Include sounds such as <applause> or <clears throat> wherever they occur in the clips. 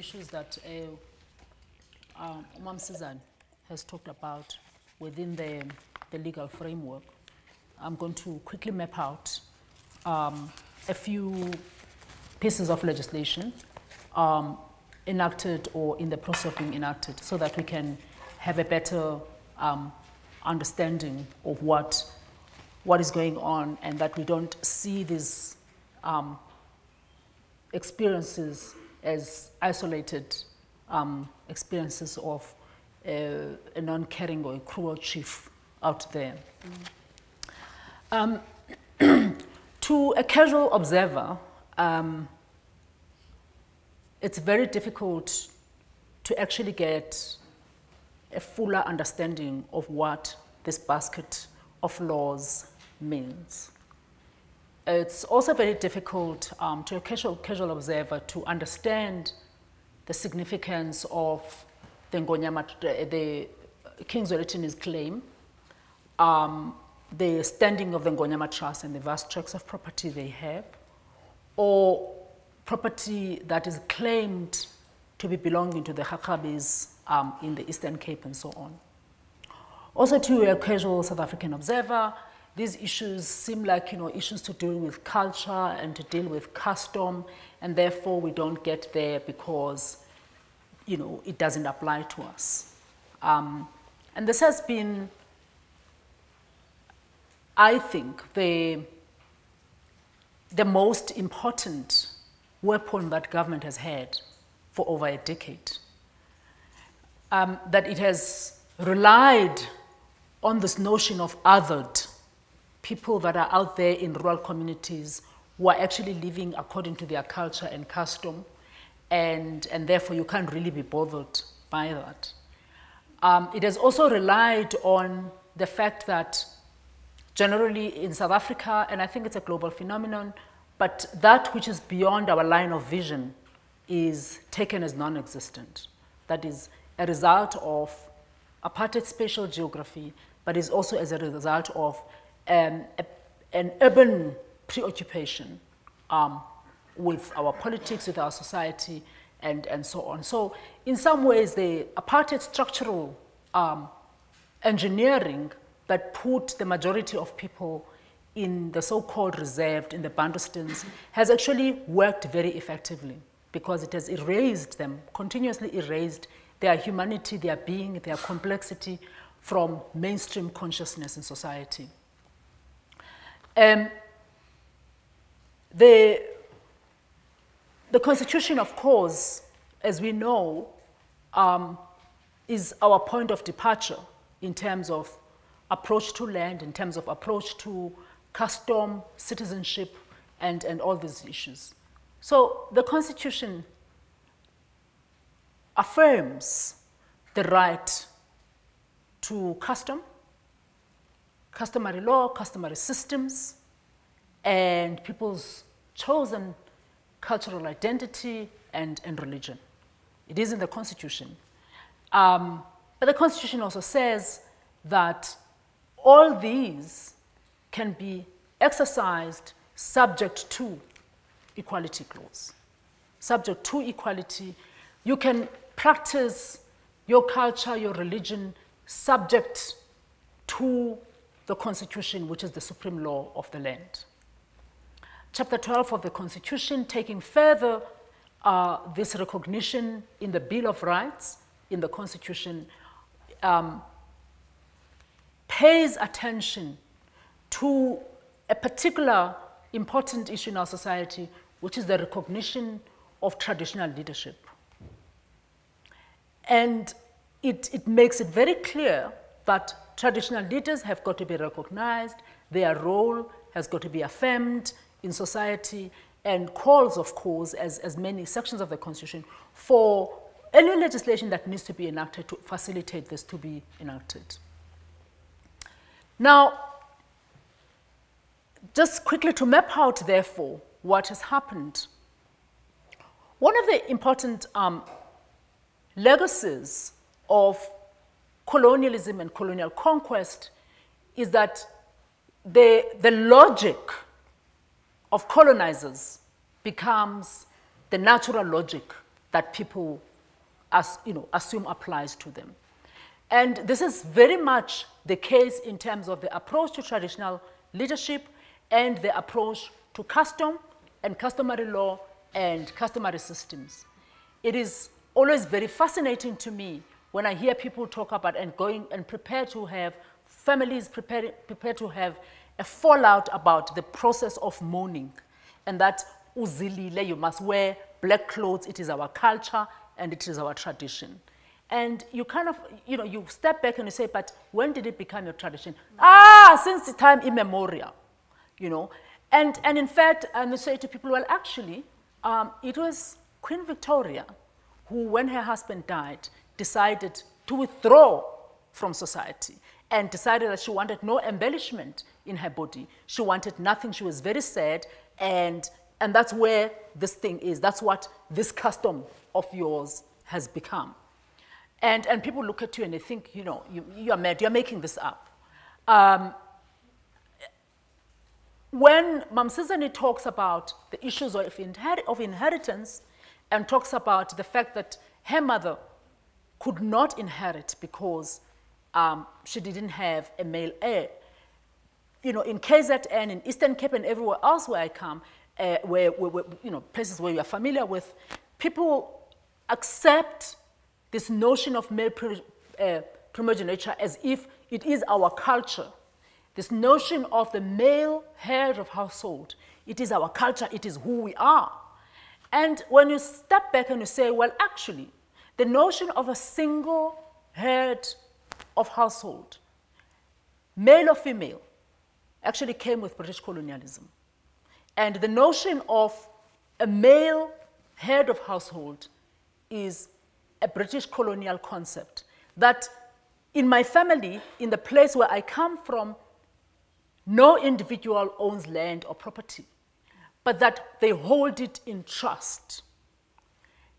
issues that uh, um, Umam Sizan has talked about within the, the legal framework. I'm going to quickly map out um, a few pieces of legislation um, enacted or in the process of being enacted so that we can have a better um, understanding of what, what is going on and that we don't see these um, experiences as isolated um, experiences of a, a non-caring or a cruel chief out there. Mm. Um, <clears throat> to a casual observer, um, it's very difficult to actually get a fuller understanding of what this basket of laws means. It's also very difficult um, to a casual, casual observer to understand the significance of the, Ngonyama, the King Zwelithini's claim, um, the standing of the Ngonyama Trust and the vast tracts of property they have, or property that is claimed to be belonging to the Hakabis um, in the Eastern Cape and so on. Also to a casual South African observer, these issues seem like you know issues to do with culture and to deal with custom, and therefore we don't get there because you know it doesn't apply to us. Um, and this has been, I think, the the most important weapon that government has had for over a decade. Um, that it has relied on this notion of othered people that are out there in rural communities who are actually living according to their culture and custom, and, and therefore you can't really be bothered by that. Um, it has also relied on the fact that generally in South Africa, and I think it's a global phenomenon, but that which is beyond our line of vision is taken as non-existent. That is a result of apartheid spatial geography, but is also as a result of um, a, an urban preoccupation um, with our politics, with our society, and, and so on. So in some ways, the apartheid structural um, engineering that put the majority of people in the so-called reserved, in the Bantustans, has actually worked very effectively because it has erased them, continuously erased their humanity, their being, their complexity from mainstream consciousness in society. Um, the, the Constitution, of course, as we know, um, is our point of departure in terms of approach to land, in terms of approach to custom, citizenship, and, and all these issues. So the Constitution affirms the right to custom, customary law, customary systems, and people's chosen cultural identity and, and religion. It is in the Constitution. Um, but the Constitution also says that all these can be exercised subject to equality clause. Subject to equality, you can practice your culture, your religion, subject to the Constitution, which is the supreme law of the land. Chapter 12 of the Constitution, taking further uh, this recognition in the Bill of Rights, in the Constitution, um, pays attention to a particular important issue in our society, which is the recognition of traditional leadership. And it, it makes it very clear that traditional leaders have got to be recognized, their role has got to be affirmed in society, and calls, of course, as, as many sections of the Constitution, for any legislation that needs to be enacted to facilitate this to be enacted. Now, just quickly to map out, therefore, what has happened. One of the important um, legacies of colonialism and colonial conquest is that the, the logic of colonizers becomes the natural logic that people as, you know, assume applies to them. And this is very much the case in terms of the approach to traditional leadership and the approach to custom and customary law and customary systems. It is always very fascinating to me when I hear people talk about and going and prepare to have families prepare, prepare to have a fallout about the process of mourning and that uzilile, you must wear black clothes, it is our culture and it is our tradition. And you kind of, you know, you step back and you say, but when did it become your tradition? Ah, since the time immemorial, you know. And, and in fact, and you say to people, well, actually, um, it was Queen Victoria who, when her husband died, decided to withdraw from society and decided that she wanted no embellishment in her body. She wanted nothing. She was very sad. And, and that's where this thing is. That's what this custom of yours has become. And, and people look at you and they think, you know, you, you are mad, you're making this up. Um, when Mamsizani talks about the issues of, inher of inheritance and talks about the fact that her mother could not inherit because um, she didn't have a male heir, you know, in KZN, in Eastern Cape and everywhere else where I come, uh, where, where, where, you know, places where you are familiar with, people accept this notion of male uh, primogeniture as if it is our culture. This notion of the male head of household, it is our culture, it is who we are. And when you step back and you say, well, actually, the notion of a single head of household, male or female, actually came with British colonialism. And the notion of a male head of household is a British colonial concept that in my family, in the place where I come from, no individual owns land or property, but that they hold it in trust.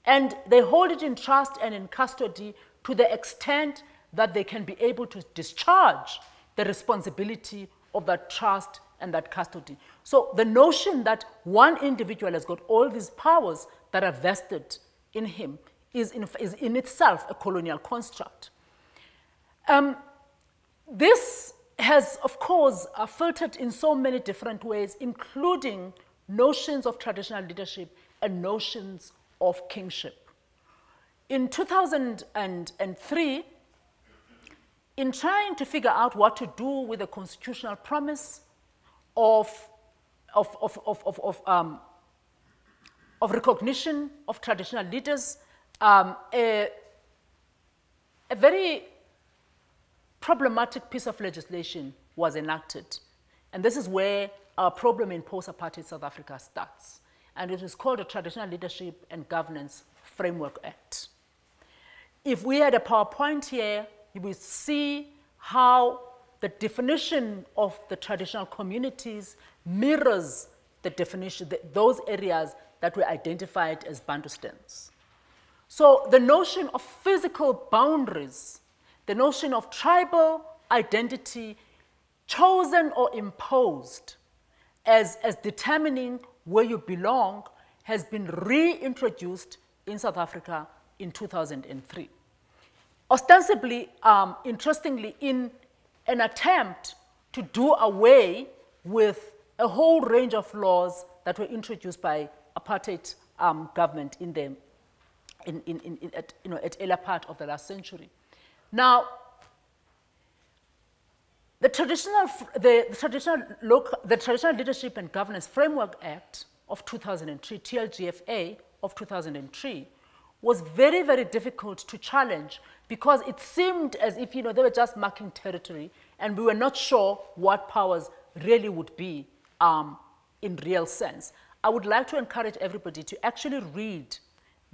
And they hold it in trust and in custody to the extent that they can be able to discharge the responsibility of that trust and that custody. So the notion that one individual has got all these powers that are vested in him is in, is in itself a colonial construct. Um, this has, of course, uh, filtered in so many different ways, including notions of traditional leadership and notions of kingship. In 2003, in trying to figure out what to do with the constitutional promise of, of, of, of, of, um, of recognition of traditional leaders, um, a, a very problematic piece of legislation was enacted. And this is where our problem in post-apartheid South Africa starts. And it is called the Traditional Leadership and Governance Framework Act. If we had a PowerPoint here, you will see how the definition of the traditional communities mirrors the definition, the, those areas that were identified as Bantustans. So the notion of physical boundaries, the notion of tribal identity chosen or imposed as, as determining where you belong has been reintroduced in South Africa in 2003. Ostensibly, um, interestingly, in an attempt to do away with a whole range of laws that were introduced by apartheid um, government in the in, in, in, at, you know, at earlier part of the last century. Now, the traditional, the, the traditional, local, the traditional Leadership and Governance Framework Act of 2003, TLGFA of 2003, was very, very difficult to challenge because it seemed as if you know, they were just marking territory and we were not sure what powers really would be um, in real sense. I would like to encourage everybody to actually read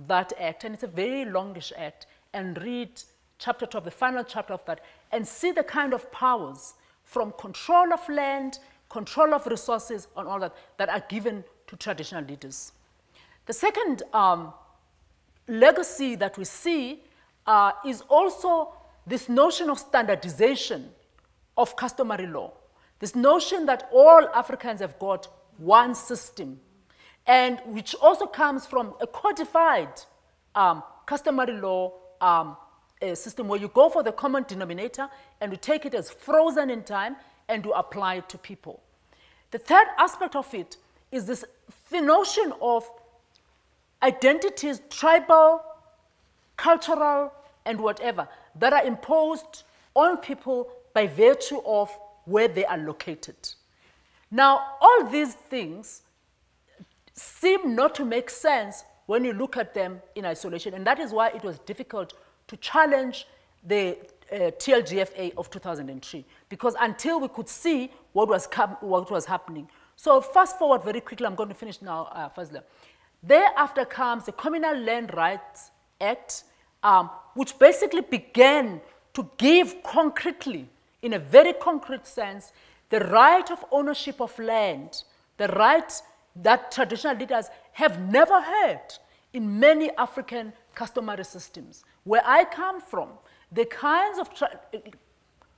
that act, and it's a very longish act, and read chapter 12, the final chapter of that, and see the kind of powers from control of land, control of resources, and all that, that are given to traditional leaders. The second um, legacy that we see uh, is also this notion of standardization of customary law. This notion that all Africans have got one system and which also comes from a codified um, customary law um, a system where you go for the common denominator and you take it as frozen in time and you apply it to people. The third aspect of it is this notion of identities, tribal, cultural, and whatever, that are imposed on people by virtue of where they are located. Now, all these things seem not to make sense when you look at them in isolation, and that is why it was difficult to challenge the uh, TLGFA of 2003, because until we could see what was, what was happening. So fast forward very quickly, I'm going to finish now, uh, Fazla. Thereafter comes the Communal Land Rights Act, um, which basically began to give concretely, in a very concrete sense, the right of ownership of land, the right that traditional leaders have never had in many African customary systems. Where I come from, the kinds of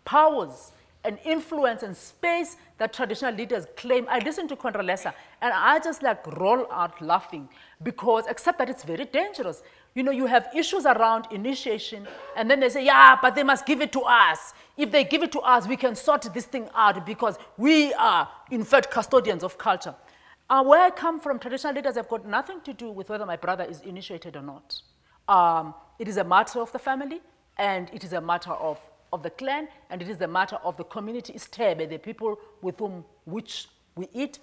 powers and influence and space that traditional leaders claim. I listen to Condoleezza and I just like roll out laughing because except that it's very dangerous. You know, you have issues around initiation and then they say, yeah, but they must give it to us. If they give it to us, we can sort this thing out because we are, in fact, custodians of culture. Uh, where I come from, traditional leaders have got nothing to do with whether my brother is initiated or not. Um, it is a matter of the family and it is a matter of of the clan, and it is a matter of the community Istebe, the people with whom which we eat.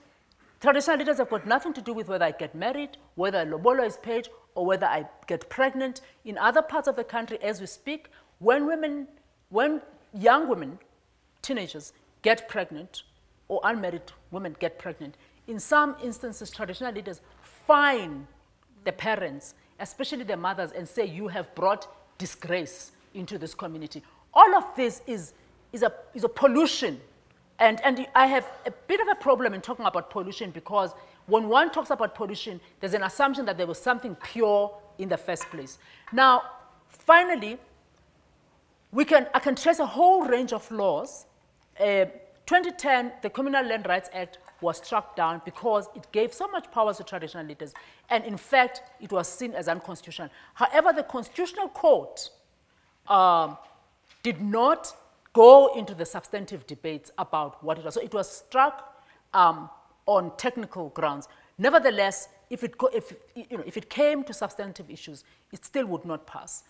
Traditional leaders have got nothing to do with whether I get married, whether lobolo is paid, or whether I get pregnant. In other parts of the country, as we speak, when women, when young women, teenagers, get pregnant, or unmarried women get pregnant, in some instances, traditional leaders fine the parents, especially the mothers, and say, you have brought disgrace into this community all of this is, is, a, is a pollution. And, and I have a bit of a problem in talking about pollution because when one talks about pollution, there's an assumption that there was something pure in the first place. Now, finally, we can, I can trace a whole range of laws. Uh, 2010, the Communal Land Rights Act was struck down because it gave so much power to traditional leaders. And in fact, it was seen as unconstitutional. However, the Constitutional Court um, did not go into the substantive debates about what it was. So it was struck um, on technical grounds. Nevertheless, if it, if, you know, if it came to substantive issues, it still would not pass.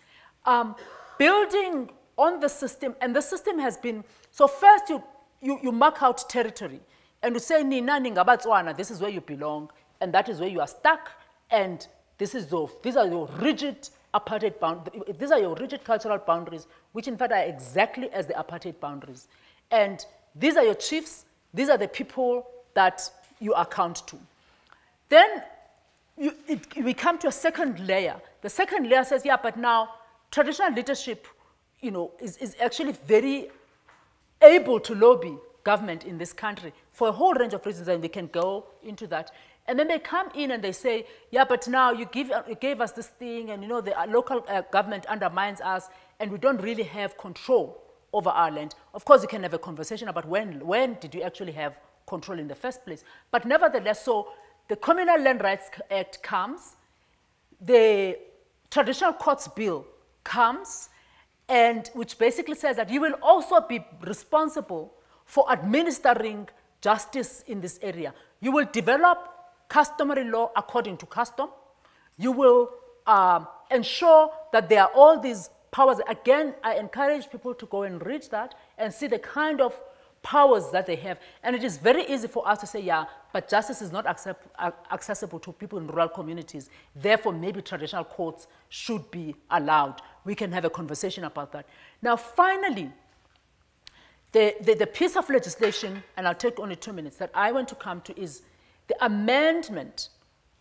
Um, building on the system, and the system has been, so first you, you, you mark out territory, and you say, Nina Ningabatswana, this is where you belong, and that is where you are stuck, and this is the, these are your rigid apartheid bound, these are your rigid cultural boundaries, which in fact are exactly as the apartheid boundaries. And these are your chiefs, these are the people that you account to. Then you, it, we come to a second layer. The second layer says, yeah, but now traditional leadership, you know, is, is actually very able to lobby government in this country for a whole range of reasons, and we can go into that. And then they come in and they say, yeah, but now you, give, you gave us this thing and you know the uh, local uh, government undermines us and we don't really have control over our land. Of course, you can have a conversation about when, when did you actually have control in the first place. But nevertheless, so the Communal Land Rights Act comes, the Traditional Courts Bill comes, and which basically says that you will also be responsible for administering justice in this area. You will develop customary law according to custom. You will um, ensure that there are all these powers. Again, I encourage people to go and read that and see the kind of powers that they have. And it is very easy for us to say, yeah, but justice is not accept, uh, accessible to people in rural communities. Therefore, maybe traditional courts should be allowed. We can have a conversation about that. Now, finally, the, the, the piece of legislation, and I'll take only two minutes, that I want to come to is the amendment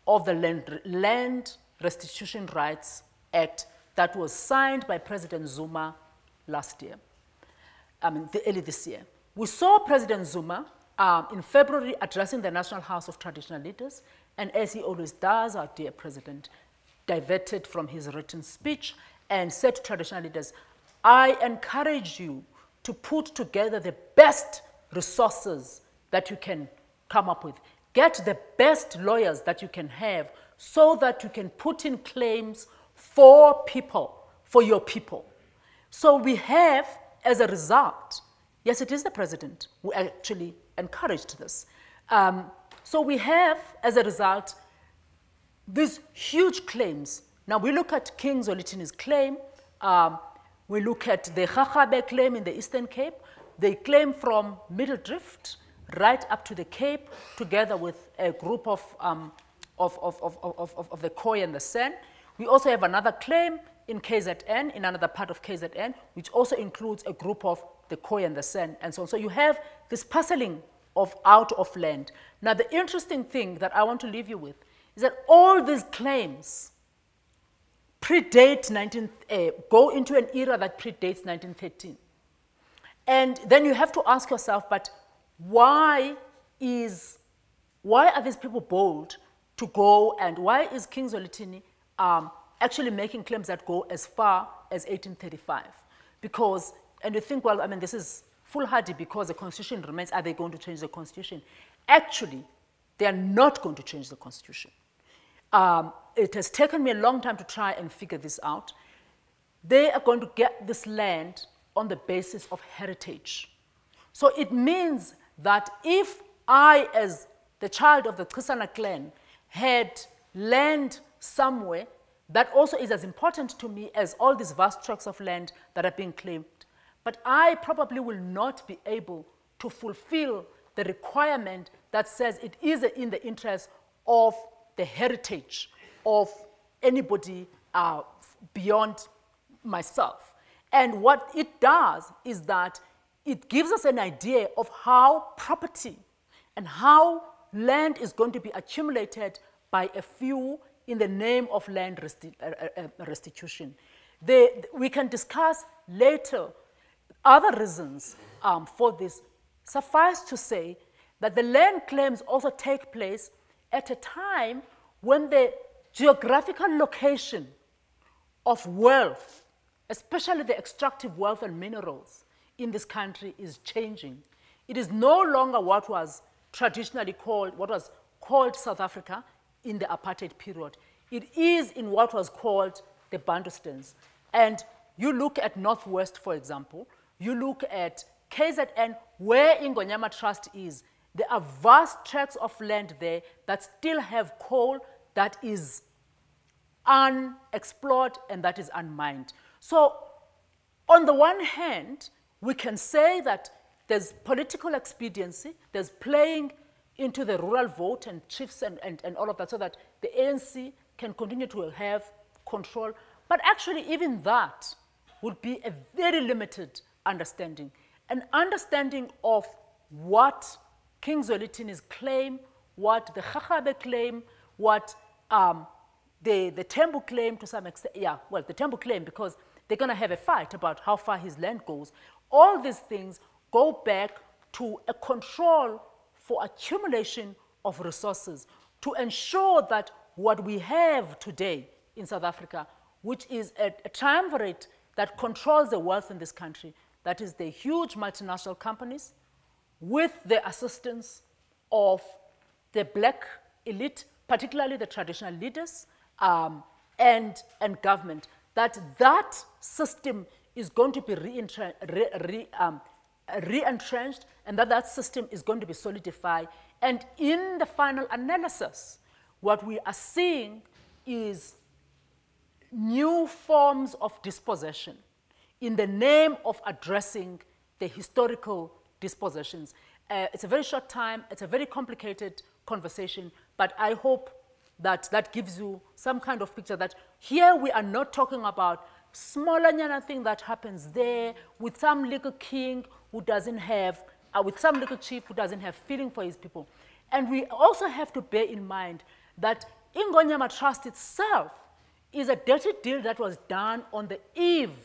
of the Land, Land Restitution Rights Act that was signed by President Zuma last year, I mean, the, early this year. We saw President Zuma um, in February addressing the National House of Traditional Leaders, and as he always does, our dear president diverted from his written speech and said to traditional leaders, I encourage you to put together the best resources that you can come up with. Get the best lawyers that you can have so that you can put in claims for people, for your people. So we have, as a result, yes, it is the president who actually encouraged this. Um, so we have, as a result, these huge claims. Now we look at King Zwelithini's claim, um, we look at the Gagabe claim in the Eastern Cape, they claim from Middle Drift right up to the Cape, together with a group of, um, of, of, of, of, of, the Khoi and the San. We also have another claim in KZN, in another part of KZN, which also includes a group of the Khoi and the San, and so on. So you have this parceling of out of land. Now, the interesting thing that I want to leave you with is that all these claims predate 19, uh, go into an era that predates 1913. And then you have to ask yourself, but why is, why are these people bold to go and why is King Zwelithini um, actually making claims that go as far as 1835? Because, and you think, well, I mean, this is foolhardy because the constitution remains, are they going to change the constitution? Actually, they are not going to change the constitution. Um, it has taken me a long time to try and figure this out. They are going to get this land on the basis of heritage. So it means that if I, as the child of the Kusana clan, had land somewhere that also is as important to me as all these vast tracts of land that are being claimed, but I probably will not be able to fulfill the requirement that says it is in the interest of the heritage of anybody uh, beyond myself. And what it does is that it gives us an idea of how property and how land is going to be accumulated by a few in the name of land resti uh, uh, uh restitution. We can discuss later other reasons um, for this. Suffice to say that the land claims also take place at a time when the geographical location of wealth, especially the extractive wealth and minerals in this country is changing. It is no longer what was traditionally called, what was called South Africa in the apartheid period. It is in what was called the Bantustans. And you look at Northwest, for example, you look at KZN, where Ingonyama Trust is, there are vast tracts of land there that still have coal that is unexplored and that is unmined. So on the one hand, we can say that there's political expediency, there's playing into the rural vote and chiefs and, and, and all of that so that the ANC can continue to have control. But actually, even that would be a very limited understanding. An understanding of what King Zwelithini's claim, what the Gagabe claim, what um, the, the Tembu claim to some extent, yeah, well, the Tembu claim because they're going to have a fight about how far his land goes. All these things go back to a control for accumulation of resources to ensure that what we have today in South Africa, which is a, a triumvirate that controls the wealth in this country, that is the huge multinational companies with the assistance of the black elite, particularly the traditional leaders um, and, and government, that that system is going to be re-entrenched re, re, um, re and that that system is going to be solidified. And in the final analysis, what we are seeing is new forms of dispossession in the name of addressing the historical dispossessions. Uh, it's a very short time, it's a very complicated conversation, but I hope that that gives you some kind of picture that here we are not talking about smaller nyana thing that happens there with some little king who doesn't have, uh, with some little chief who doesn't have feeling for his people. And we also have to bear in mind that Ingonyama Trust itself is a dirty deal that was done on the eve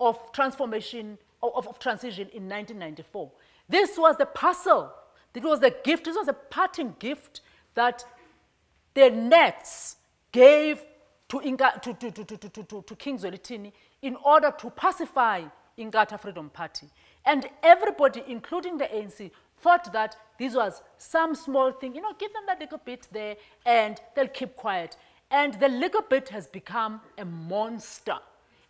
of transformation, of, of transition in 1994. This was the parcel, it was the gift, this was a parting gift that the Nats gave to, Inga, to, to, to, to, to, to, to King Zwelithini in order to pacify Inkatha Freedom Party. And everybody, including the ANC, thought that this was some small thing, you know, give them that little bit there and they'll keep quiet. And the little bit has become a monster.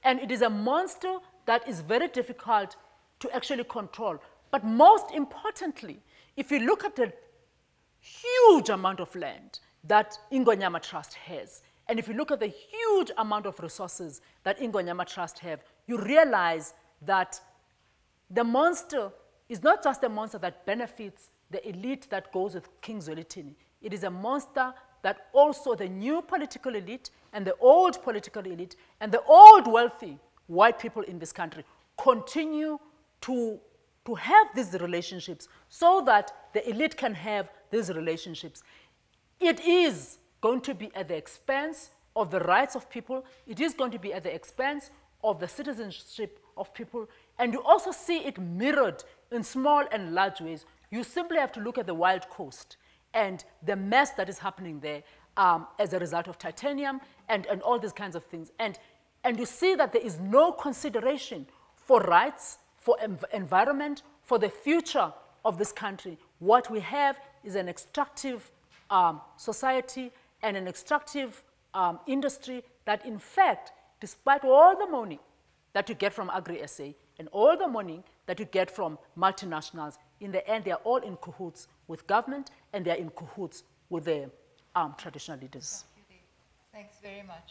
And it is a monster that is very difficult to actually control. But most importantly, if you look at the huge amount of land that Ingonyama Trust has, and if you look at the huge amount of resources that Ingonyama Trust have, you realize that the monster is not just a monster that benefits the elite that goes with King Zwelithini. It is a monster that also the new political elite and the old political elite and the old wealthy white people in this country continue to, to have these relationships so that the elite can have these relationships. It is going to be at the expense of the rights of people. It is going to be at the expense of the citizenship of people. And you also see it mirrored in small and large ways. You simply have to look at the wild coast and the mess that is happening there um, as a result of titanium and, and all these kinds of things. And, and you see that there is no consideration for rights, for env environment, for the future of this country. What we have is an extractive um, society and an extractive um, industry that, in fact, despite all the money that you get from Agri-SA and all the money that you get from multinationals, in the end, they are all in cahoots with government and they are in cahoots with the um, traditional leaders. Thanks very much.